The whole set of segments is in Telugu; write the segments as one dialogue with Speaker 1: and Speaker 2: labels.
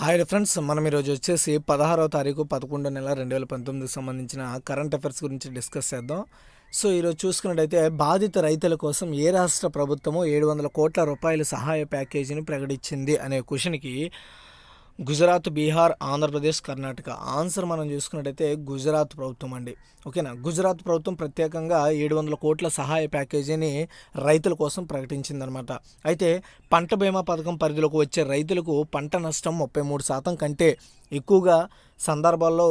Speaker 1: హాయ్ ఫ్రెండ్స్ మనం ఈరోజు వచ్చేసి పదహారవ తారీఖు పదకొండో నెల రెండు వేల పంతొమ్మిదికి సంబంధించిన కరెంట్ అఫైర్స్ గురించి డిస్కస్ చేద్దాం. సో ఈరోజు చూసుకున్నట్టయితే బాధిత రైతుల కోసం ఏ రాష్ట్ర ప్రభుత్వము ఏడు వందల కోట్ల రూపాయల సహాయ ప్యాకేజీని ప్రకటించింది అనే క్వశ్చన్కి గుజరాత్ బీహార్ ఆంధ్రప్రదేశ్ కర్ణాటక. ఆన్సర్ మనం చూసుకున్నట్టయితే గుజరాత్ ప్రభుత్వం అండి. ఓకేనా? గుజరాత్ ప్రభుత్వం ప్రత్యేకంగా ఏడు వందల కోట్ల సహాయ ప్యాకేజీని రైతుల కోసం ప్రకటించిందనమాట అయితే పంట బీమా పథకం పరిధిలోకి వచ్చే రైతులకు పంట నష్టం ముప్పై మూడు శాతం కంటే ఎక్కువగా సందర్భాల్లో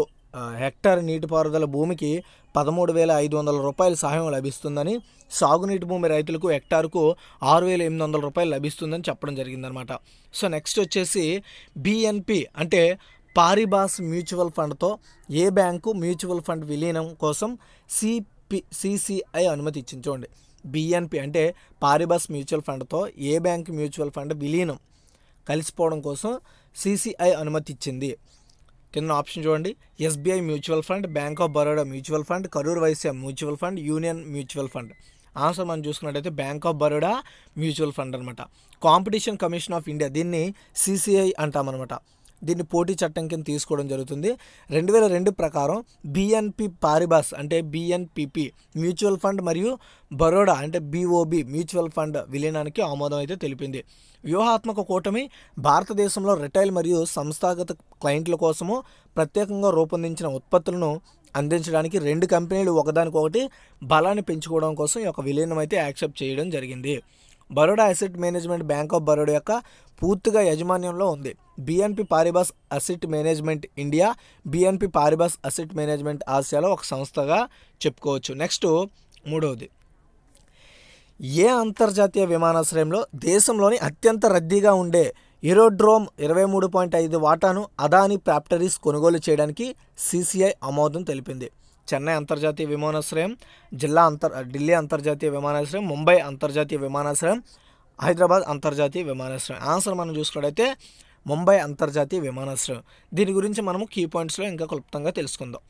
Speaker 1: హెక్టార్ నీటిపారుదల భూమికి పదమూడు వేల ఐదు వందల రూపాయల సహాయం లభిస్తుందని సాగునీటి భూమి రైతులకు హెక్టార్కు ఆరు వేల ఎనిమిది వందల రూపాయలు లభిస్తుందని చెప్పడం జరిగిందనమాట సో నెక్స్ట్ వచ్చేసి బిఎన్పి అంటే పారిబాస్ మ్యూచువల్ ఫండ్తో ఏ బ్యాంకు మ్యూచువల్ ఫండ్ విలీనం కోసం సిపి సిసిఐ అనుమతి ఇచ్చింది చూడండి. బిఎన్పి అంటే పారిబాస్ మ్యూచువల్ ఫండ్తో ఏ బ్యాంక్ మ్యూచువల్ ఫండ్ విలీనం కలిసిపోవడం కోసం సిసిఐ అనుమతి ఇచ్చింది. కింద ఆప్షన్ చూడండి. SBI mutual fund bank of Baroda mutual fund Karur Vysya mutual fund union mutual fund. Answer మనం చూసుకున్నట్టయితే bank of Baroda mutual fund అనమాట కాంపిటీషన్ కమిషన్ ఆఫ్ ఇండియా దీన్ని సిసిఐ అంటామన్నమాట. దీన్ని పోటీ చట్టం కింద తీసుకోవడం జరుగుతుంది. రెండు వేల రెండు ప్రకారం బిఎన్పి పారిబాస్ అంటే బిఎన్పిపి మ్యూచువల్ ఫండ్ మరియు బరోడా అంటే బిఓబి మ్యూచువల్ ఫండ్ విలీనానికి ఆమోదం అయితే తెలిపింది. వ్యూహాత్మక కూటమి భారతదేశంలో రిటైల్ మరియు సంస్థాగత క్లయింట్ల కోసము ప్రత్యేకంగా రూపొందించిన ఉత్పత్తులను అందించడానికి రెండు కంపెనీలు ఒకదానికొకటి బలాన్ని పెంచుకోవడం కోసం ఈ యొక్క విలీనం అయితే యాక్సెప్ట్ చేయడం జరిగింది. Baroda asset management bank of Baroda యొక్క పూర్తిగా యాజమాన్యంలో ఉంది. BNP Paribas asset management India BNP Paribas asset management ఆసియాలో ఒక సంస్థగా చెప్పుకోవచ్చు. నెక్స్ట్ మూడవది. ఏ అంతర్జాతీయ విమానాశ్రయంలో దేశంలోని అత్యంత రద్దీగా ఉండే ఇరోడ్రోమ్ ఇరవై మూడు పాయింట్ ఐదు వాటాను అదాని ప్రాప్టరీస్ కొనుగోలు చేయడానికి సిసిఐ ఆమోదం తెలిపింది. చెన్నై అంతర్జాతీయ విమానాశ్రయం జిల్లా అంతర్ ఢిల్లీ అంతర్జాతీయ విమానాశ్రయం ముంబై అంతర్జాతీయ విమానాశ్రయం హైదరాబాద్ అంతర్జాతీయ విమానాశ్రయం. ఆన్సర్ మనం చూసుకున్నట్టయితే ముంబై అంతర్జాతీయ విమానాశ్రయం. దీని గురించి మనము కీ పాయింట్స్లో ఇంకా క్లుప్తంగా తెలుసుకుందాం.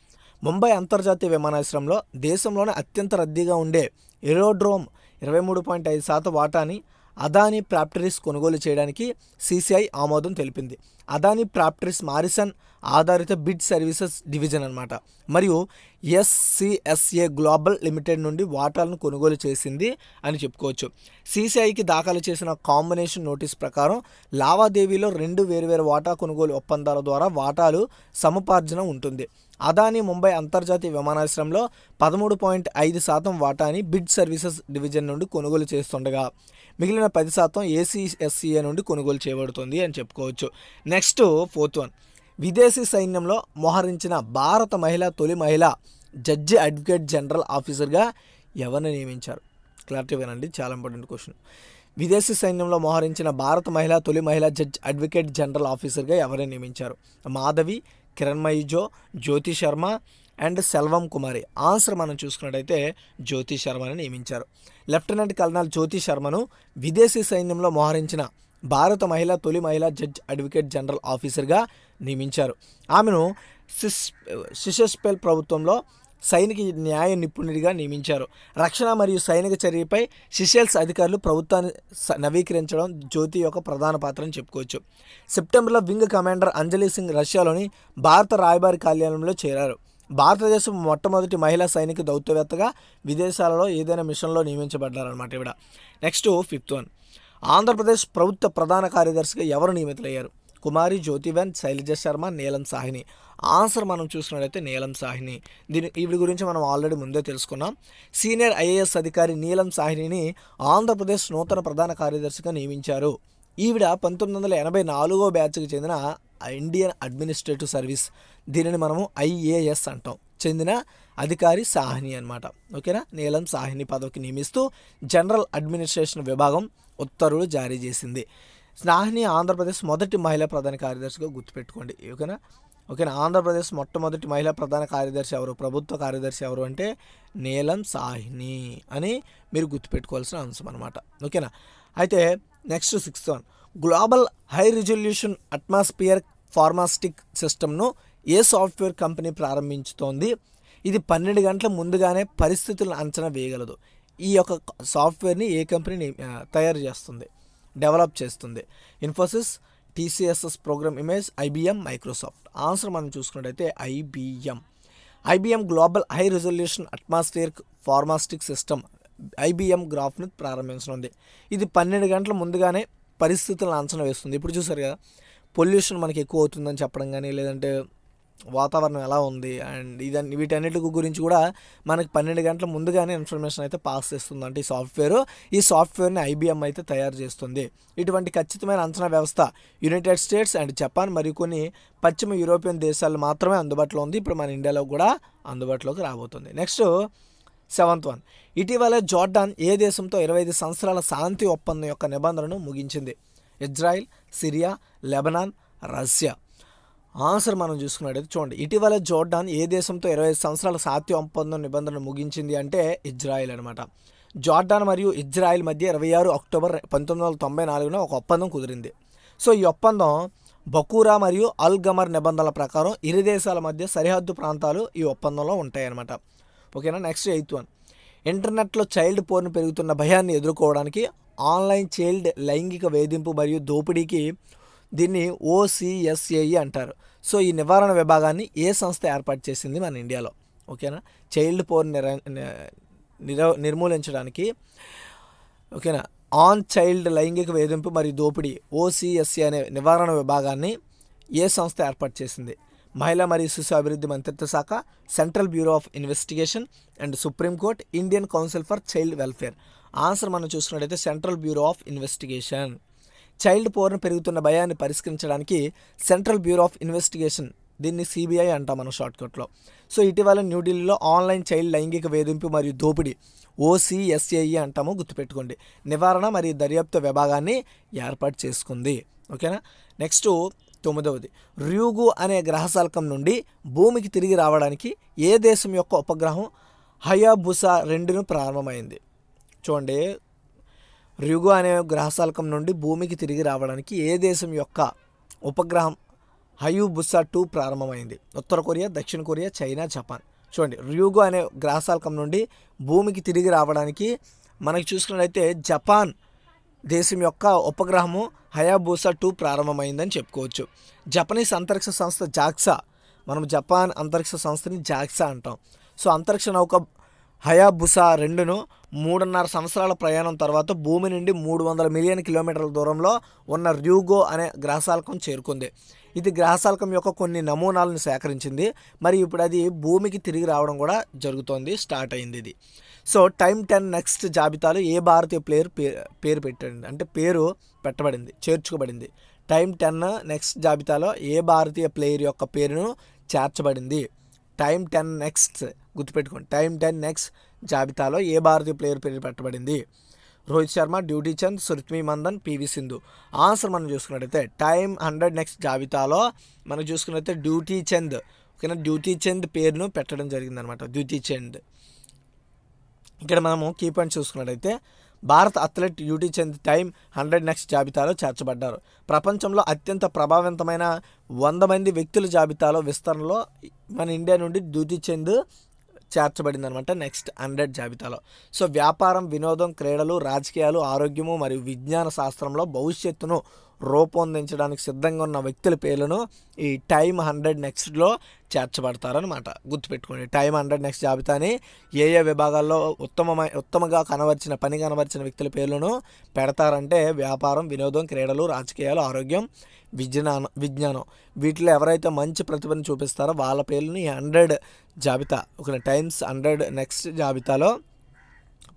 Speaker 1: ముంబై అంతర్జాతీయ విమానాశ్రయంలో దేశంలోనే అత్యంత రద్దీగా ఉండే ఎరోడ్రోమ్ ఇరవై మూడు పాయింట్ ఐదు శాతం వాటాని అదానీ ప్రాప్టరీస్ కొనుగోలు చేయడానికి సీసీఐ ఆమోదం తెలిపింది. అదానీ ప్రాప్టరీస్ మారిసన్ ఆధారిత బిడ్ సర్వీసెస్ డివిజన్ అన్నమాట. మరియు ఎస్సిఎస్ఏ గ్లోబల్ లిమిటెడ్ నుండి వాటాలను కొనుగోలు చేసింది అని చెప్పుకోవచ్చు. సిసిఐకి దాఖలు చేసిన కాంబినేషన్ నోటీస్ ప్రకారం లావాదేవీలో రెండు వేరువేరు వాటా కొనుగోలు ఒప్పందాల ద్వారా వాటాలు సముపార్జన ఉంటుంది. అదాని ముంబై అంతర్జాతీయ విమానాశ్రయంలో పదమూడు పాయింట్ ఐదు శాతం వాటాని బిడ్ సర్వీసెస్ డివిజన్ నుండి కొనుగోలు చేస్తుండగా మిగిలిన పది శాతం ఏసీఎస్సీఏ నుండి కొనుగోలు చేయబడుతుంది అని చెప్పుకోవచ్చు. Next fourth one. విదేశీ సైన్యంలో మోహరించిన భారత మహిళ తొలి మహిళ జడ్జి అడ్వకేట్ జనరల్ ఆఫీసర్గా ఎవరిని నియమించారు? క్లారిటీ వినండి చాలా ఇంపార్టెంట్ క్వశ్చన్. విదేశీ సైన్యంలో మోహరించిన భారత మహిళ తొలి మహిళ జడ్జ్ అడ్వకేట్ జనరల్ ఆఫీసర్గా ఎవరిని నియమించారు? మాధవి కిరణ్మయి జో జ్యోతి శర్మ అండ్ సెల్వం కుమారి. ఆన్సర్ మనం చూసుకున్నట్టయితే జ్యోతి శర్మని నియమించారు. లెఫ్టినెంట్ కల్నల్ జ్యోతి శర్మను విదేశీ సైన్యంలో మోహరించిన భారత మహిళ తొలి మహిళా జడ్జ్ అడ్వకేట్ జనరల్ ఆఫీసర్గా నియమించారు. ఆమెను సిస్ సిషస్పెల్ ప్రభుత్వంలో సైనిక న్యాయ నిపుణుడిగా నియమించారు. రక్షణ మరియు సైనిక చర్యపై సిషెల్స్ అధికారులు ప్రభుత్వాన్ని స- నవీకరించడం జ్యోతి యొక్క ప్రధాన పాత్ర అని చెప్పుకోవచ్చు. సెప్టెంబర్లో వింగ్ కమాండర్ అంజలి సింగ్ రష్యాలోని భారత రాయబారి కార్యాలయంలో చేరారు. భారతదేశం మొట్టమొదటి మహిళా సైనిక దౌత్యవేత్తగా విదేశాలలో ఏదైనా మిషన్లో నియమించబడ్డారనమాట ఇవిడ నెక్స్ట్ ఫిఫ్త్ వన్. ఆంధ్రప్రదేశ్ ప్రభుత్వ ప్రధాన కార్యదర్శిగా ఎవరు నియమితులయ్యారు? కుమారి జ్యోతివన్ శైలజ శర్మ నీలం సాహిని. ఆన్సర్ మనం చూసినట్లయితే నీలం సాహిని. దీని ఈవిడ గురించి మనం ఆల్రెడీ ముందే తెలుసుకున్నాం. సీనియర్ ఐఏఎస్ అధికారి నీలం సాహినిని ఆంధ్రప్రదేశ్ నూతన ప్రధాన కార్యదర్శిగా నియమించారు. ఈవిడ పంతొమ్మిది వందల ఎనభై నాలుగో బ్యాచ్కి చెందిన ఇండియన్ అడ్మినిస్ట్రేటివ్ సర్వీస్. దీనిని మనము ఐఏఎస్ అంటాం. చెందిన అధికారి సాహిని అన్నమాట. ఓకేనా? నీలం సాహిని పదవికి నియమిస్తూ జనరల్ అడ్మినిస్ట్రేషన్ విభాగం ఉత్తర్వులు జారీ చేసింది. స్నాహిని ఆంధ్రప్రదేశ్ మొదటి మహిళా ప్రధాన కార్యదర్శిగా గుర్తుపెట్టుకోండి. ఓకేనా? ఓకేనా? ఆంధ్రప్రదేశ్ మొట్టమొదటి మహిళా ప్రధాన కార్యదర్శి ఎవరు? ప్రభుత్వ కార్యదర్శి ఎవరు అంటే నీలం సాహిని అని మీరు గుర్తుపెట్టుకోవాల్సిన అంశం అనమాట ఓకేనా? అయితే next sixth one. Global high resolution atmosphere ఫార్మాస్టిక్ సిస్టమ్ను ఏ సాఫ్ట్వేర్ కంపెనీ ప్రారంభించుతోంది? ఇది పన్నెండు గంటల ముందుగానే పరిస్థితులను అంచనా వేయగలదు. ఈ యొక్క సాఫ్ట్వేర్ని ఏ కంపెనీ తయారు చేస్తుంది? డెవలప్ చేస్తుంది. Infosys TCS program image IBM Microsoft. Answer మనం చూసుకున్నట్టయితే IBM. IBM global high resolution atmosphere ఫార్మాస్టిక్ system IBM గ్రాఫ్ను ప్రారంభించనుంది. ఇది పన్నెండు గంటల ముందుగానే పరిస్థితులను అంచనా వేస్తుంది. ఇప్పుడు చూసారు కదా పొల్యూషన్ మనకి ఎక్కువ అవుతుందని చెప్పడం కానీ లేదంటే వాతావరణం ఎలా ఉంది? అండ్ ఇదన్ని వీటన్నిటి గురించి కూడా మనకి పన్నెండు గంటల ముందుగానే ఇన్ఫర్మేషన్ అయితే పాస్ చేస్తుంది. అంటే ఈ సాఫ్ట్వేర్. ఈ సాఫ్ట్వేర్ని ఐబిఎం అయితే తయారు చేస్తుంది. ఇటువంటి ఖచ్చితమైన అంచనా వ్యవస్థ యునైటెడ్ స్టేట్స్ అండ్ జపాన్ మరియు కొన్ని పశ్చిమ యూరోపియన్ దేశాలు మాత్రమే అందుబాటులో ఉంది. ఇప్పుడు మన ఇండియాలో కూడా అందుబాటులోకి రాబోతుంది. Next seventh one. ఇటీవల జార్డాన్ ఏ దేశంతో ఇరవై ఐదు సంవత్సరాల శాంతి ఒప్పందం యొక్క నిబంధనను ముగించింది? Israel Syria Lebanon Russia. Answer మనం చూసుకున్నట్టయితే చూడండి. ఇటీవల జోర్డాన్ ఏ దేశంతో ఇరవై ఐదు సంవత్సరాల సాత్య ఒప్పందం నిబంధన ముగించింది అంటే ఇజ్రాయెల్ అనమాట జోర్డాన్ మరియు ఇజ్రాయిల్ మధ్య ఇరవై ఆరు అక్టోబర్ పంతొమ్మిది వందల తొంభై నాలుగున ఒక ఒప్పందం కుదిరింది. సో ఈ ఒప్పందం బకూరా మరియు అల్ గమర్ నిబంధనల ప్రకారం ఇరు దేశాల మధ్య సరిహద్దు ప్రాంతాలు ఈ ఒప్పందంలో ఉంటాయన్నమాట. ఓకేనా? Next eighth one. ఇంటర్నెట్లో చైల్డ్ పోర్న్ పెరుగుతున్న భయాన్ని ఎదుర్కోవడానికి ఆన్లైన్ చైల్డ్ లైంగిక వేధింపు మరియు దోపిడీకి దీన్ని ఓసిఎస్ఏఈ అంటారు. సో ఈ నివారణ విభాగాన్ని ఏ సంస్థ ఏర్పాటు చేసింది మన ఇండియాలో? ఓకేనా? చైల్డ్ పోర్న్ నిర నిర నిర్మూలించడానికి ఓకేనా? ఆన్ చైల్డ్ లైంగిక వేధింపు మరియు దోపిడీ ఓసిఎస్సి అనే నివారణ విభాగాన్ని ఏ సంస్థ ఏర్పాటు చేసింది? మహిళా మరియు శిశు అభివృద్ధి మంత్రిత్వ శాఖ central bureau of investigation and supreme court Indian council for child welfare. Answer మనం చూసుకున్నట్టయితే central bureau of investigation. Child porn పెరుగుతున్న భయాన్ని పరిష్కరించడానికి సెంట్రల్ బ్యూరో ఆఫ్ ఇన్వెస్టిగేషన్ దీన్ని సిబిఐ అంటాం మనం షార్ట్కట్లో. సో ఇటీవల న్యూఢిల్లీలో ఆన్లైన్ చైల్డ్ లైంగిక వేధింపు మరియు దోపిడీ ఓసిఎస్ఏఈ అంటాము గుర్తుపెట్టుకోండి. నివారణ మరియు దర్యాప్తు విభాగాన్ని ఏర్పాటు చేసుకుంది. ఓకేనా? నెక్స్ట్ తొమ్మిదవది. ర్యూగు అనే గ్రహశాలకం నుండి భూమికి తిరిగి రావడానికి ఏ దేశం యొక్క ఉపగ్రహం హయాబుసా రెండును ప్రారంభమైంది. చూడండి రిగు అనే గ్రహశాల్కం నుండి భూమికి తిరిగి రావడానికి ఏ దేశం యొక్క ఉపగ్రహం హయూబుసా టూ ప్రారంభమైంది? ఉత్తర కొరియా దక్షిణ కొరియా చైనా జపాన్. చూడండి ర్యూగు అనే గ్రహశాలకం నుండి భూమికి తిరిగి రావడానికి మనకి చూసుకున్నట్లయితే జపాన్ దేశం యొక్క ఉపగ్రహము హయాబూసా టూ ప్రారంభమైందని చెప్పుకోవచ్చు. జపనీస్ అంతరిక్ష సంస్థ జాక్సా మనం జపాన్ అంతరిక్ష సంస్థని జాక్సా అంటాం. సో అంతరిక్ష నౌక హయాబుసా రెండును మూడున్నర సంవత్సరాల ప్రయాణం తర్వాత భూమి నుండి మూడు వందల మిలియన్ కిలోమీటర్ల దూరంలో ఉన్న ర్యూగో అనే గ్రహశాల్కం చేరుకుంది. ఇది గ్రహశాలకం యొక్క కొన్ని నమూనాలను సేకరించింది. మరి ఇప్పుడు అది భూమికి తిరిగి రావడం కూడా జరుగుతోంది స్టార్ట్ అయింది ఇది. సో టైం టెన్ నెక్స్ట్ జాబితాలో ఏ భారతీయ ప్లేయర్ పేరు పెట్టండి. అంటే పేరు పెట్టబడింది చేర్చుకోబడింది. టైం టెన్ నెక్స్ట్ జాబితాలో ఏ భారతీయ ప్లేయర్ యొక్క పేరును చేర్చబడింది? టైం టెన్ నెక్స్ట్ గుర్తుపెట్టుకోండి. టైం టెన్ నెక్స్ట్ జాబితాలో ఏ భారతీయ ప్లేయర్ పేరు పెట్టబడింది? రోహిత్ శర్మ డ్యూటీ చంద్ సురిత్మి మందన్ పివి సింధు. ఆన్సర్ మనం చూసుకున్నట్టయితే టైం హండ్రెడ్ నెక్స్ట్ జాబితాలో మనం చూసుకున్నట్టయితే డ్యూటీ చంద్. ఓకేనా? డ్యూటీ చంద్ పేరును పెట్టడం జరిగిందనమాట. డ్యూటీ చంద్. ఇక్కడ మనము కీ పాయింట్ చూసుకున్నట్టయితే భారత athlete Dutee Chand time hundred next జాబితాలో చేర్చబడ్డారు. ప్రపంచంలో అత్యంత ప్రభావవంతమైన వంద మంది వ్యక్తుల జాబితాలో విస్తరణలో మన ఇండియా నుండి డ్యూటీ చంద్ చేర్చబడింది అనమాట నెక్స్ట్ హండ్రెడ్ జాబితాలో. సో వ్యాపారం వినోదం క్రీడలు రాజకీయాలు ఆరోగ్యము మరియు విజ్ఞాన శాస్త్రంలో భవిష్యత్తును రూపొందించడానికి సిద్ధంగా ఉన్న వ్యక్తుల పేర్లను ఈ టైమ్ హండ్రెడ్ నెక్స్ట్లో చేర్చబడతారనమాట గుర్తుపెట్టుకోండి టైమ్ హండ్రెడ్ నెక్స్ట్ జాబితాని ఏ ఏ విభాగాల్లో ఉత్తమమై ఉత్తమంగా కనబరిచిన పని కనబరిచిన వ్యక్తుల పేర్లను పెడతారంటే వ్యాపారం వినోదం క్రీడలు రాజకీయాలు ఆరోగ్యం విజ్ఞానం విజ్ఞానం. వీటిలో ఎవరైతే మంచి ప్రతిభను చూపిస్తారో వాళ్ళ పేర్లని హండ్రెడ్ జాబితా ఒక టైమ్స్ హండ్రెడ్ నెక్స్ట్ జాబితాలో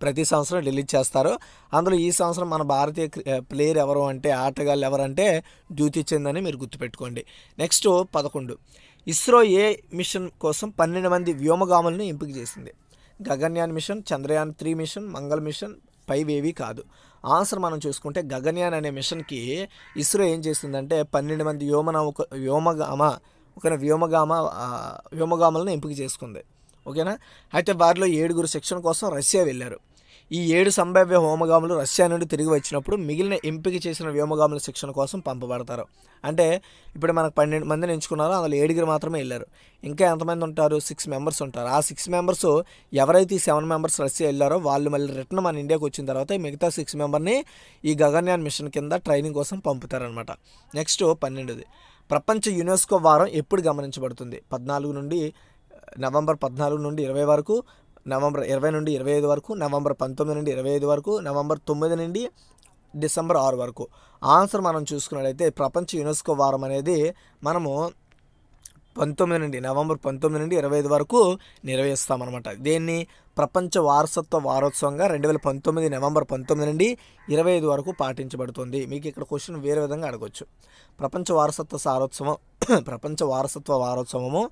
Speaker 1: ప్రతి సంవత్సరం రిలీజ్ చేస్తారు. అందులో ఈ సంవత్సరం మన భారతీయ ప్లేయర్ ఎవరు అంటే ఆటగాళ్ళు ఎవరంటే డ్యూటీ చెందని మీరు గుర్తుపెట్టుకోండి. నెక్స్ట్ పదకొండు. ఇస్రో ఏ మిషన్ కోసం పన్నెండు మంది వ్యోమగాములను ఎంపిక చేసింది? Gaganyaan mission Chandrayaan three mission Mangala mission పైవేవి కాదు. ఆన్సర్ మనం చూసుకుంటే గగన్యాన్ అనే మిషన్కి ఇస్రో ఏం చేసిందంటే పన్నెండు మంది వ్యోమనౌక వ్యోమగామ ఒక వ్యోమగామ వ్యోమగాములను ఎంపిక చేసుకుంది. ఓకేనా? అయితే వారిలో ఏడుగురు శిక్షణ కోసం రష్యా వెళ్ళారు. ఈ ఏడు సంభావ్య హోమగాములు రష్యా నుండి తిరిగి వచ్చినప్పుడు మిగిలిన ఎంపిక చేసిన వ్యోమగాముల శిక్షణ కోసం పంపబడతారు. అంటే ఇప్పుడు మనకు పన్నెండు మందిని ఎంచుకున్నారో అందులో ఏడుగురు మాత్రమే వెళ్ళారు. ఇంకా ఎంతమంది ఉంటారు? సిక్స్ మెంబర్స్ ఉంటారు. ఆ సిక్స్ మెంబర్స్ ఎవరైతే ఈ సెవెన్ మెంబర్స్ రష్యా వెళ్ళారో వాళ్ళు మళ్ళీ రిటర్న్ మన ఇండియాకి వచ్చిన తర్వాత మిగతా సిక్స్ మెంబర్ని ఈ గగన్యాన్ మిషన్ కింద ట్రైనింగ్ కోసం పంపుతారనమాట నెక్స్ట్ పన్నెండుది. ప్రపంచ యునెస్కో వారం ఎప్పుడు గమనించబడుతుంది? పద్నాలుగు నుండి నవంబర్ పద్నాలుగు నుండి ఇరవై వరకు నవంబర్ ఇరవై నుండి ఇరవై ఐదు వరకు నవంబర్ పంతొమ్మిది నుండి ఇరవై ఐదు వరకు నవంబర్ తొమ్మిది నుండి డిసెంబర్ ఆరు వరకు. ఆన్సర్ మనం చూసుకున్నట్లయితే ప్రపంచ యునెస్కో వారం అనేది మనము పంతొమ్మిది నుండి నవంబర్ పంతొమ్మిది నుండి ఇరవై ఐదు వరకు నిర్వహిస్తామన్నమాట. దీన్ని? ప్రపంచ వారసత్వ వారోత్సవంగా రెండు వేల పంతొమ్మిది నవంబర్ పంతొమ్మిది నుండి ఇరవై ఐదు వరకు పాటించబడుతుంది. మీకు ఇక్కడ క్వశ్చన్ వేరే విధంగా అడగవచ్చు ప్రపంచ వారసత్వ సారోత్సవం ప్రపంచ వారసత్వ వారోత్సవము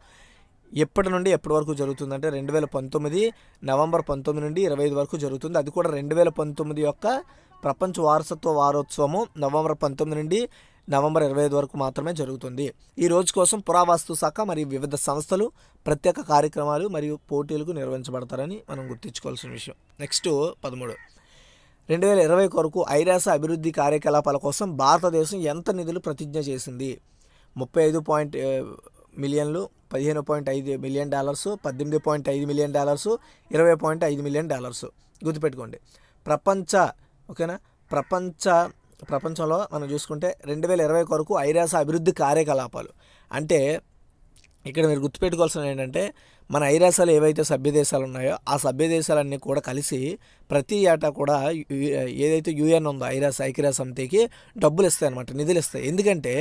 Speaker 1: ఎప్పటి నుండి ఎప్పటి వరకు జరుగుతుందంటే రెండు వేల పంతొమ్మిది నవంబర్ పంతొమ్మిది నుండి ఇరవై ఐదు వరకు జరుగుతుంది. అది కూడా రెండు వేల పంతొమ్మిది యొక్క ప్రపంచ వారసత్వ వారోత్సవము నవంబర్ పంతొమ్మిది నుండి నవంబర్ ఇరవై ఐదు వరకు మాత్రమే జరుగుతుంది. ఈ రోజు కోసం పురావస్తు శాఖ మరియు వివిధ సంస్థలు ప్రత్యేక కార్యక్రమాలు మరియు పోటీలకు నిర్వహించబడతారని మనం గుర్తుంచుకోవాల్సిన విషయం. నెక్స్ట్ పదమూడు. రెండు వేల ఇరవై కొరకు ఐరాస అభివృద్ధి కార్యకలాపాల కోసం భారతదేశం ఎంత నిధులు ప్రతిజ్ఞ చేసింది? ముప్పై ఐదు పాయింట్ మిలియన్లు పదిహేను పాయింట్ ఐదు మిలియన్ డాలర్స్ పద్దెనిమిది పాయింట్ ఐదు మిలియన్ డాలర్స్ ఇరవై పాయింట్ ఐదు మిలియన్ డాలర్స్. గుర్తుపెట్టుకోండి. ప్రపంచ ఓకేనా? ప్రపంచ ప్రపంచంలో మనం చూసుకుంటే రెండు వేల ఇరవై కొరకు ఐరాస అభివృద్ధి కార్యకలాపాలు. అంటే ఇక్కడ మీరు గుర్తుపెట్టుకోవాల్సిన ఏంటంటే మన ఐరాసాలు ఏవైతే సభ్య దేశాలు ఉన్నాయో ఆ సభ్య దేశాలన్నీ కూడా కలిసి ప్రతి ఏటా కూడా ఏదైతే యుఎన్ ఉందో ఐరాస ఐక్యరాజ్య సమితికి డబ్బులు ఇస్తాయి అనమాట నిధులు ఇస్తాయి ఎందుకంటే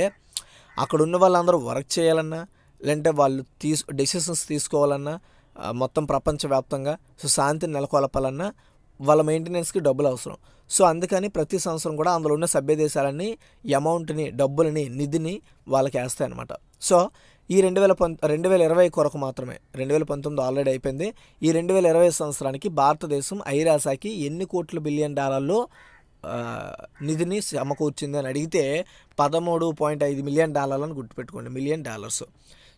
Speaker 1: అక్కడ ఉన్న వాళ్ళందరూ వర్క్ చేయాలన్నా లేదంటే వాళ్ళు తీసు డెసిషన్స్ తీసుకోవాలన్నా మొత్తం ప్రపంచవ్యాప్తంగా సో శాంతిని నెలకొల్పాలన్నా వాళ్ళ మెయింటెనెన్స్కి డబ్బులు అవసరం. సో అందుకని ప్రతి సంవత్సరం కూడా అందులో ఉన్న సభ్య దేశాలన్నీ అమౌంట్ని డబ్బులని నిధిని వాళ్ళకి వేస్తాయి అనమాట సో ఈ రెండు వేల పం రెండు వేల ఇరవై కొరకు మాత్రమే రెండు వేల పంతొమ్మిది ఆల్రెడీ అయిపోయింది. ఈ రెండు వేల ఇరవై సంవత్సరానికి భారతదేశం ఐరాసాకి ఎన్ని కోట్ల బిలియన్ డాలర్లు నిధిని సమకూర్చింది అని అడిగితే పదమూడు పాయింట్ ఐదు మిలియన్ డాలర్లను గుర్తుపెట్టుకోండి మిలియన్ డాలర్స్.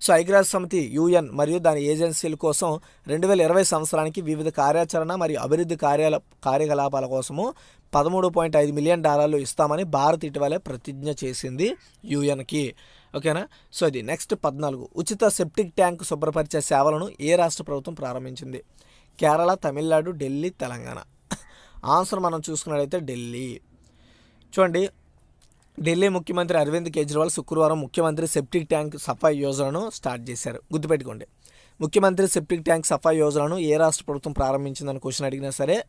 Speaker 1: సో ఐక్యరాజ్య సమితి యుఎన్ మరియు దాని ఏజెన్సీల కోసం రెండు వేల ఇరవై సంవత్సరానికి వివిధ కార్యాచరణ మరియు అభివృద్ధి కార్యాల కార్యకలాపాల కోసము పదమూడు పాయింట్ ఐదు మిలియన్ డాలర్లు ఇస్తామని భారత్ ఇటీవలే ప్రతిజ్ఞ చేసింది యుఎన్కి. ఓకేనా? సో ఇది నెక్స్ట్ పద్నాలుగు. ఉచిత సెప్టిక్ ట్యాంక్ శుభ్రపరిచే సేవలను ఏ రాష్ట్ర ప్రభుత్వం ప్రారంభించింది? కేరళ తమిళనాడు ఢిల్లీ తెలంగాణ. ఆన్సర్ మనం చూసుకున్నట్లయితే ఢిల్లీ. చూడండి ఢిల్లీ ముఖ్యమంత్రి అరవింద్ కేజ్రీవాల్ శుక్రవారం ముఖ్యమంత్రి సెప్టిక్ ట్యాంక్ సఫాయి యోజనను స్టార్ట్ చేశారు. గుర్తుపెట్టుకోండి. ముఖ్యమంత్రి సెప్టిక్ ట్యాంక్ సఫాయి యోజనను ఏ రాష్ట్ర ప్రభుత్వం ప్రారంభించిందని క్వశ్చన్ అడిగినా సరే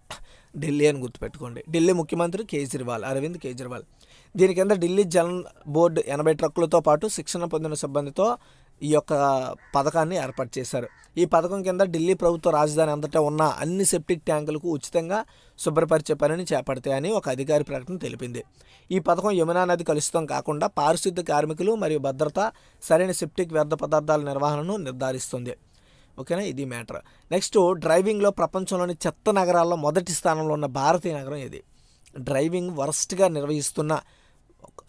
Speaker 1: ఢిల్లీ అని గుర్తుపెట్టుకోండి. ఢిల్లీ ముఖ్యమంత్రి కేజ్రీవాల్ అరవింద్ కేజ్రీవాల్. దీని కింద ఢిల్లీ జల్ బోర్డు ఎనభై ట్రక్కులతో పాటు శిక్షణ పొందిన సిబ్బందితో ఈ యొక్క పథకాన్ని ఏర్పాటు చేశారు. ఈ పథకం కింద ఢిల్లీ ప్రభుత్వ రాజధాని అంతటా ఉన్న అన్ని సెప్టిక్ ట్యాంకులకు ఉచితంగా శుభ్రపరిచే పనిని చేపడతాయని ఒక అధికారి ప్రకటన తెలిపింది. ఈ పథకం యమునా నది కలుషితం కాకుండా పారిశుద్ధ్య కార్మికులు మరియు భద్రత సరైన సెప్టిక్ వ్యర్థ పదార్థాల నిర్వహణను నిర్ధారిస్తుంది. ఓకేనా? ఇది మ్యాటర్. నెక్స్ట్ డ్రైవింగ్లో ప్రపంచంలోని చెత్త నగరాల్లో మొదటి స్థానంలో ఉన్న భారతీయ నగరం ఇది డ్రైవింగ్ వరస్ట్గా నిర్వహిస్తున్న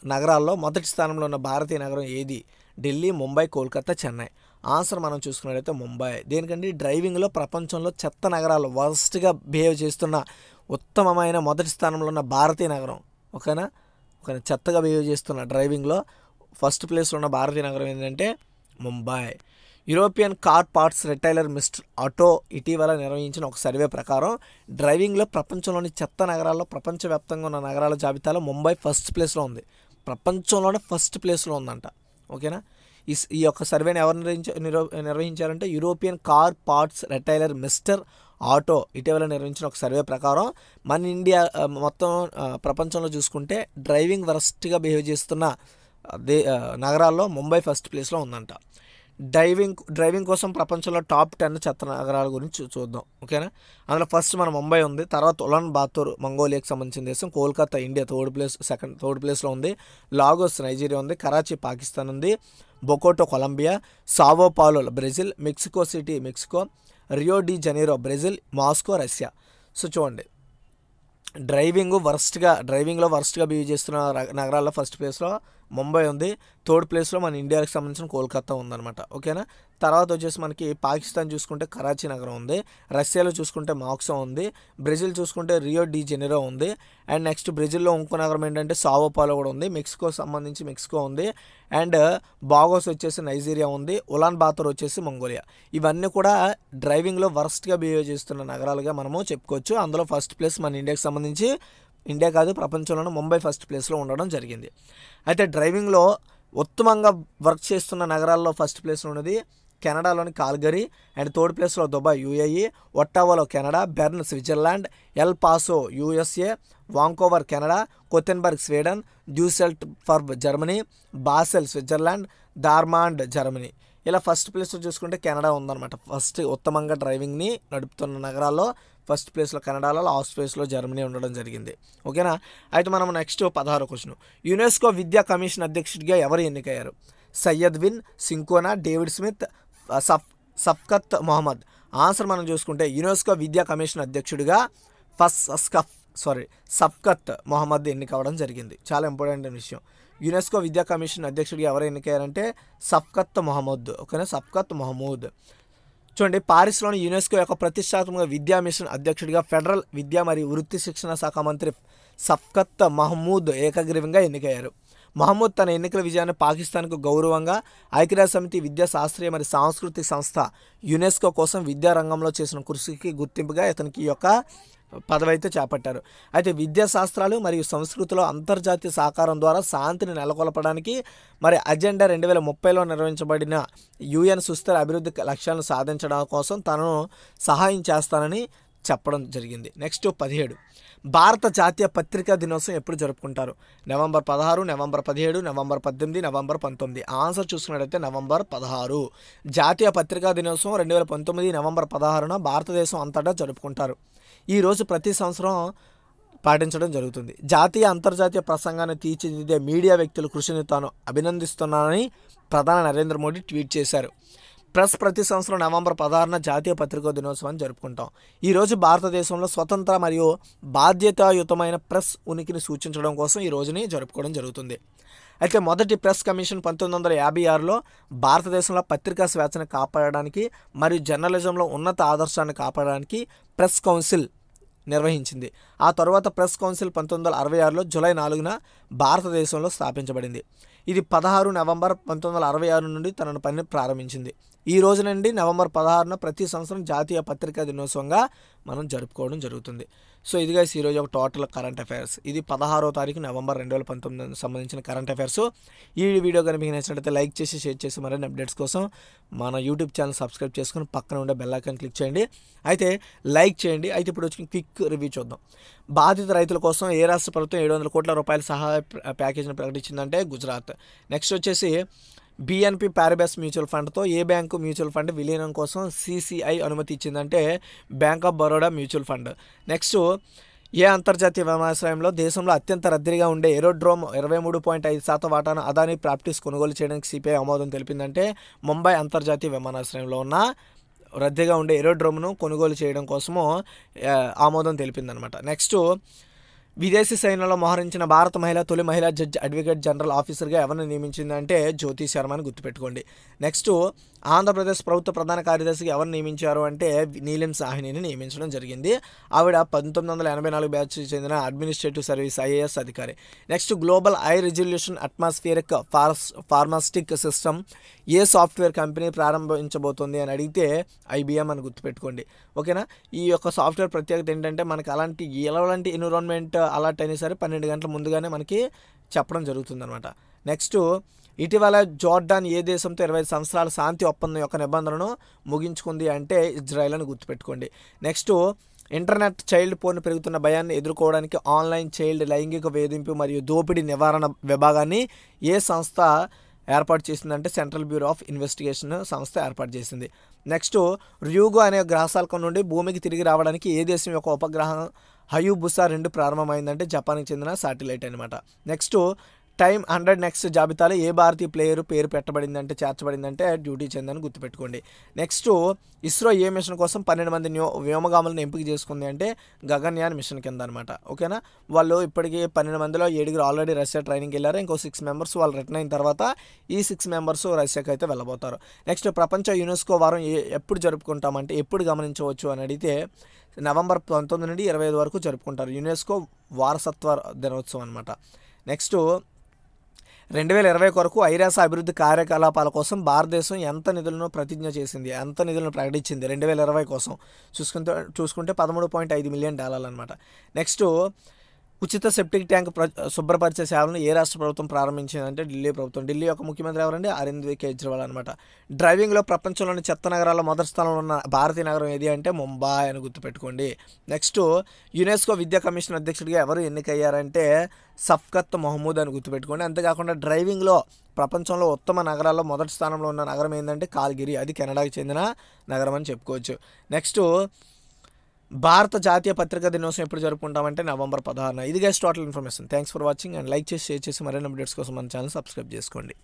Speaker 1: నగరాల్లో మొదటి స్థానంలో ఉన్న భారతీయ నగరం ఏది? ఢిల్లీ ముంబై కోల్కతా చెన్నై. ఆన్సర్ మనం చూసుకున్నట్లయితే ముంబై. దేనికంటే డ్రైవింగ్లో ప్రపంచంలో చెత్త నగరాలు వర్స్ట్గా బిహేవ్ చేస్తున్న ఉత్తమమైన మొదటి స్థానంలో ఉన్న భారతీయ నగరం. ఓకేనా? ఒక చెత్తగా బిహేవ్ చేస్తున్న డ్రైవింగ్లో ఫస్ట్ ప్లేస్లో ఉన్న భారతీయ నగరం ఏంటంటే Mumbai. European car parts retailer Mister Auto ఇటీవల నిర్వహించిన ఒక సర్వే ప్రకారం డ్రైవింగ్లో ప్రపంచంలోని చెత్త నగరాల్లో ప్రపంచవ్యాప్తంగా ఉన్న నగరాల జాబితాలో ముంబై ఫస్ట్ ప్లేస్లో ఉంది. ప్రపంచంలోనే ఫస్ట్ ప్లేస్లో ఉందంట. ఓకేనా? ఈ స్- ఈ యొక్క సర్వేని ఎవరు నిర్వహించ నిర్వహించారంటే European car parts retailer Mister Auto ఇటీవల నిర్వహించిన ఒక సర్వే ప్రకారం మన ఇండియా మొత్తం ప్రపంచంలో చూసుకుంటే డ్రైవింగ్ వరస్ట్గా బిహేవ్ చేస్తున్న దే నగరాల్లో ముంబై ఫస్ట్ ప్లేస్లో ఉందంట. డ్రైవింగ్ డ్రైవింగ్ కోసం ప్రపంచంలో టాప్ టెన్ చెత్త నగరాల గురించి చూద్దాం. ఓకేనా? అందులో ఫస్ట్ మన ముంబై ఉంది తర్వాత ఉలాన్ బాతూర్ మంగోలియాకి సంబంధించిన దేశం Kolkata India third place second third ప్లేస్లో ఉంది లాగోస్ నైజీరియా ఉంది కరాచీ పాకిస్తాన్ ఉంది Bogota Colombia Sao Paulo Brazil Mexico City Mexico Rio de Janeiro Brazil Moscow Russia. So చూడండి డ్రైవింగ్ వర్స్ట్గా డ్రైవింగ్లో వర్స్ట్గా బిహేవ్ చేస్తున్న నగరాల్లో ఫస్ట్ ప్లేస్లో ముంబై ఉంది. థర్డ్ ప్లేస్లో మన ఇండియాకి సంబంధించిన కోల్కతా ఉందన్నమాట. ఓకేనా? తర్వాత వచ్చేసి మనకి పాకిస్తాన్ చూసుకుంటే కరాచీ నగరం ఉంది రష్యాలో చూసుకుంటే మాక్సో ఉంది బ్రెజిల్ చూసుకుంటే రియో డి జెనెరో ఉంది అండ్ నెక్స్ట్ బ్రెజిల్లో ఇంకో నగరం ఏంటంటే సావోపాలో కూడా ఉంది మెక్సికో సంబంధించి మెక్సికో ఉంది అండ్ బాగోస్ వచ్చేసి నైజీరియా ఉంది ఉలాన్ బాతర్ వచ్చేసి మంగోలియా. ఇవన్నీ కూడా డ్రైవింగ్లో వర్స్ట్గా బిహేవ్ చేస్తున్న నగరాలుగా మనము చెప్పుకోవచ్చు. అందులో ఫస్ట్ ప్లేస్ మన ఇండియాకి సంబంధించి ఇండియా కాదు ప్రపంచంలోనే ముంబై ఫస్ట్ ప్లేస్లో ఉండడం జరిగింది. అయితే డ్రైవింగ్లో ఉత్తమంగా వర్క్ చేస్తున్న నగరాల్లో ఫస్ట్ ప్లేస్లో ఉన్నది కెనడాలోని కాల్గరీ అండ్ థర్డ్ ప్లేస్లో Dubai UAE ఒట్టావాలో Canada Bern Switzerland El Paso USA Vancouver Canada Gothenburg Sweden Dusseldorf Germany Basel Switzerland Dortmund Germany. ఇలా ఫస్ట్ ప్లేస్లో చూసుకుంటే కెనడా ఉందన్నమాట. ఫస్ట్ ఉత్తమంగా డ్రైవింగ్ని నడుపుతున్న నగరాల్లో ఫస్ట్ ప్లేస్లో కెనడాలో లాస్ట్ ప్లేస్లో జర్మనీ ఉండడం జరిగింది. ఓకేనా? అయితే మనం నెక్స్ట్ పదహారు క్వశ్చన్. యునెస్కో విద్యా కమిషన్ అధ్యక్షుడిగా ఎవరు ఎన్నికయ్యారు? సయ్యద్ విన్ సింకోనా డేవిడ్ స్మిత్ సఫ్ సఫ్కత్ మొహమ్మద్. ఆన్సర్ మనం చూసుకుంటే యునెస్కో విద్యా కమిషన్ అధ్యక్షుడిగా ఫస్ స్కఫ్ సారీ సఫ్కత్ మొహమ్మద్ ఎన్నికవడం జరిగింది. చాలా ఇంపార్టెంట్ విషయం. యునెస్కో విద్యా కమిషన్ అధ్యక్షుడిగా ఎవరు ఎన్నికయ్యారంటే సఫ్కత్ మొహమ్మద్. ఓకేనా? సఫ్కత్ మొహమ్మద్. చూడండి పారిస్లోని యునెస్కో యొక్క ప్రతిష్టాత్మక విద్యా మిషన్ అధ్యక్షుడిగా ఫెడరల్ విద్యా మరియు వృత్తి శిక్షణ శాఖ మంత్రి సఫ్కత్ మహమూద్ ఏకగ్రీవంగా ఎన్నికయ్యారు. మహమ్మద్ తన ఎన్నికల విజయాన్ని పాకిస్తాన్కు గౌరవంగా ఐక్యరాజ్య సమితి విద్యా శాస్త్రీయ మరియు సాంస్కృతిక సంస్థ యునెస్కో కోసం విద్యారంగంలో చేసిన కృషికి గుర్తింపుగా ఇతనికి యొక్క పదవి అయితే చేపట్టారు. అయితే విద్యాశాస్త్రాలు మరియు సంస్కృతిలో అంతర్జాతీయ సహకారం ద్వారా శాంతిని నెలకొల్పడానికి మరి అజెండా రెండు వేల ముప్పైలో నిర్వహించబడిన యుఎన్ సుస్థిర అభివృద్ధి లక్ష్యాలను సాధించడం కోసం తనను సహాయం చేస్తానని చెప్పడం జరిగింది. నెక్స్ట్ పదిహేడు. భారత జాతీయ పత్రికా దినోత్సవం ఎప్పుడు జరుపుకుంటారు? నవంబర్ పదహారు నవంబర్ పదిహేడు నవంబర్ పద్దెనిమిది నవంబర్ పంతొమ్మిది. ఆన్సర్ చూసుకున్నట్టయితే నవంబర్ పదహారు. జాతీయ పత్రికా దినోత్సవం రెండు వేల పంతొమ్మిది నవంబర్ పదహారున భారతదేశం అంతటా జరుపుకుంటారు. ఈరోజు ప్రతి సంవత్సరం పాటించడం జరుగుతుంది. జాతీయ అంతర్జాతీయ ప్రసంగాన్ని తీర్చిదిద్దే మీడియా వ్యక్తుల కృషిని తాను అభినందిస్తున్నానని ప్రధాని నరేంద్ర మోడీ ట్వీట్ చేశారు. ప్రెస్ ప్రతి సంవత్సరం నవంబర్ పదహారున జాతీయ పత్రికా దినోత్సవాన్ని జరుపుకుంటాం. ఈరోజు భారతదేశంలో స్వతంత్ర మరియు బాధ్యతాయుతమైన ప్రెస్ ఉనికిని సూచించడం కోసం ఈ రోజుని జరుపుకోవడం జరుగుతుంది. అయితే మొదటి ప్రెస్ కమిషన్ పంతొమ్మిది వందల యాభై ఆరులో భారతదేశంలో పత్రికా స్వేచ్ఛను కాపాడడానికి మరియు జర్నలిజంలో ఉన్నత ఆదర్శాన్ని కాపాడడానికి ప్రెస్ కౌన్సిల్ నిర్వహించింది. ఆ తర్వాత ప్రెస్ కౌన్సిల్ పంతొమ్మిది వందల అరవై ఆరులో జూలై నాలుగున భారతదేశంలో స్థాపించబడింది. ఇది పదహారు నవంబర్ పంతొమ్మిది వందల అరవై ఆరు నుండి తన పని ప్రారంభించింది. ఈ రోజు నుండి నవంబర్ పదహారున ప్రతి సంవత్సరం జాతీయ పత్రికా దినోత్సవంగా మనం జరుపుకోవడం జరుగుతుంది. సో ఇదిగా ఈరోజు ఒక టోటల్ కరెంట్ అఫైర్స్ ఇది పదహారో తారీఖు నవంబర్ రెండు వేల పంతొమ్మిది సంబంధించిన కరెంట్ అఫైర్స్ ఈ వీడియో కనుక మీకు నచ్చినట్లయితే లైక్ చేసి షేర్ చేసి మరిన్ని అప్డేట్స్ కోసం మన యూట్యూబ్ ఛానల్ సబ్స్క్రైబ్ చేసుకుని పక్కన ఉండే బెల్ ఐకాన్ క్లిక్ చేయండి. అయితే లైక్ చేయండి. అయితే ఇప్పుడు వచ్చి క్విక్ రివ్యూ చూద్దాం. బాధిత రైతుల కోసం ఏ రాష్ట్ర ప్రభుత్వం ఏడు వందల కోట్ల రూపాయల సహాయ ప్యాకేజీని ప్రకటించిందంటే గుజరాత్. నెక్స్ట్ వచ్చేసి బిఎన్పి పారిబాస్ మ్యూచువల్ ఫండ్తో ఏ బ్యాంకు మ్యూచువల్ ఫండ్ విలీనం కోసం సిసిఐ అనుమతి ఇచ్చిందంటే bank of Baroda mutual fund next ఏ అంతర్జాతీయ విమానాశ్రయంలో దేశంలో అత్యంత రద్దీగా ఉండే ఏరోడ్రోమ్ ఇరవై మూడు పాయింట్ ఐదు శాతం వాటాను అదాని ప్రాప్టీస్ కొనుగోలు చేయడానికి సిపిఐ ఆమోదం తెలిపిందంటే ముంబై అంతర్జాతీయ విమానాశ్రయంలో ఉన్న రద్దీగా ఉండే ఏరోడ్రోమ్ను కొనుగోలు చేయడం కోసము ఆమోదం తెలిపిందనమాట నెక్స్ట్ విదేశీ సైన్యంలో మోహరించిన భారత మహిళ తొలి మహిళా జడ్జి అడ్వకేట్ జనరల్ ఆఫీసర్గా ఎవరిని నియమించిందంటే జ్యోతి శర్మని గుర్తుపెట్టుకోండి. నెక్స్ట్ ఆంధ్రప్రదేశ్ ప్రభుత్వ ప్రధాన కార్యదర్శిగా ఎవరిని నియమించారు అంటే నీలం సాహ్నిని నియమించడం జరిగింది. ఆవిడ పంతొమ్మిది వందల ఎనభై నాలుగు బ్యాచ్ చెందిన అడ్మినిస్ట్రేటివ్ సర్వీస్ ఐఏఎస్ అధికారి. Next global high resolution atmospheric farce ఫార్మాస్టిక్ system ఏ సాఫ్ట్వేర్ కంపెనీ ప్రారంభించబోతుంది అని అడిగితే ఐబిఎం అని గుర్తుపెట్టుకోండి. ఓకేనా? ఈ యొక్క సాఫ్ట్వేర్ ప్రత్యేకత ఏంటంటే మనకి అలాంటి ఎలాంటి ఎన్విరాన్మెంట్ అలర్ట్ అయినా సరే పన్నెండు గంటల ముందుగానే మనకి చెప్పడం జరుగుతుందనమాట నెక్స్ట్ ఇటీవల జోర్డాన్ ఏ దేశంతో ఇరవై ఐదు సంవత్సరాల శాంతి ఒప్పందం యొక్క నిబంధనను ముగించుకుంది అంటే ఇజ్రాయెల్ అని గుర్తుపెట్టుకోండి. నెక్స్ట్ ఇంటర్నెట్ చైల్డ్ పోర్న్ పెరుగుతున్న భయాన్ని ఎదుర్కోవడానికి ఆన్లైన్ చైల్డ్ లైంగిక వేధింపు మరియు దోపిడీ నివారణ విభాగాన్ని ఏ సంస్థ ఏర్పాటు చేసిందంటే సెంట్రల్ బ్యూరో ఆఫ్ ఇన్వెస్టిగేషన్ సంస్థ ఏర్పాటు చేసింది. నెక్స్ట్ ర్యూగో అనే గ్రహశాల్కం నుండి భూమికి తిరిగి రావడానికి ఏ దేశం యొక్క ఉపగ్రహం హయూబుసా రెండు ప్రారంభమైందంటే జపాన్కి చెందిన శాటిలైట్ అనమాట నెక్స్ట్ టైం హండ్రెడ్ నెక్స్ట్ జాబితాలో ఏ భారతీయ ప్లేయర్ పేరు పెట్టబడిందంటే చేర్చబడిందంటే డ్యూటీ చెందని గుర్తుపెట్టుకోండి. నెక్స్ట్ ఇస్రో ఏ మిషన్ కోసం పన్నెండు మంది వ్యోమగాములను ఎంపిక చేసుకుంది అంటే గగన్యాన్ మిషన్ కింద అనమాట ఓకేనా? వాళ్ళు ఇప్పటికీ పన్నెండు మందిలో ఏడుగురు ఆల్రెడీ రష్యా ట్రైనింగ్ వెళ్ళారు. ఇంకో సిక్స్ మెంబర్స్ వాళ్ళు రిటర్న్ అయిన తర్వాత ఈ సిక్స్ మెంబర్స్ రష్యాకి అయితే వెళ్ళబోతారు. నెక్స్ట్ ప్రపంచ యునెస్కో వారం ఏ ఎప్పుడు జరుపుకుంటామంటే ఎప్పుడు గమనించవచ్చు అని అడిగితే నవంబర్ పంతొమ్మిది నుండి ఇరవై ఐదు వరకు జరుపుకుంటారు. యునెస్కో వారసత్వ దినోత్సవం అనమాట నెక్స్ట్ రెండు వేల ఇరవై కొరకు ఐరాస అభివృద్ధి కార్యకలాపాల కోసం భారతదేశం ఎంత నిధులను ప్రతిజ్ఞ చేసింది ఎంత నిధులను ప్రకటించింది రెండు వేల ఇరవై కోసం? చూసుకుంటే చూసుకుంటే పదమూడు పాయింట్ ఐదు మిలియన్ డాలర్లు అనమాట నెక్స్ట్ ఉచిత సెప్టిక్ ట్యాంక్ ప్ర శుభ్రపరిచే సేవలను ఏ రాష్ట్ర ప్రభుత్వం ప్రారంభించిందంటే ఢిల్లీ ప్రభుత్వం. ఢిల్లీ యొక్క ముఖ్యమంత్రి ఎవరంటే అరవింద్ కేజ్రీవాల్ అనమాట డ్రైవింగ్లో ప్రపంచంలోని చెత్త నగరాల్లో మొదటి స్థానంలో ఉన్న భారతీయ నగరం ఏది అంటే ముంబై అని గుర్తుపెట్టుకోండి. నెక్స్ట్ యునెస్కో విద్యా కమిషన్ అధ్యక్షుడిగా ఎవరు ఎన్నికయ్యారంటే సఫ్కత్ మహమూద్ అని గుర్తుపెట్టుకోండి. అంతేకాకుండా డ్రైవింగ్లో ప్రపంచంలో ఉత్తమ నగరాల్లో మొదటి స్థానంలో ఉన్న నగరం ఏంటంటే కాల్గిరి. అది కెనడాకి చెందిన నగరం అని చెప్పుకోవచ్చు. నెక్స్ట్ భారత జాతీయ పత్రికా దినోత్సవం ఎప్పుడు జరుపుకుంటామంటే నవంబర్ పదహారున. ఇది guys total information thanks for watching and like చేసి షేర్ చేసి మరిన్ని అప్డేట్స్ కోసం మన ఛానల్ సబ్స్క్రైబ్ చేసుకోండి.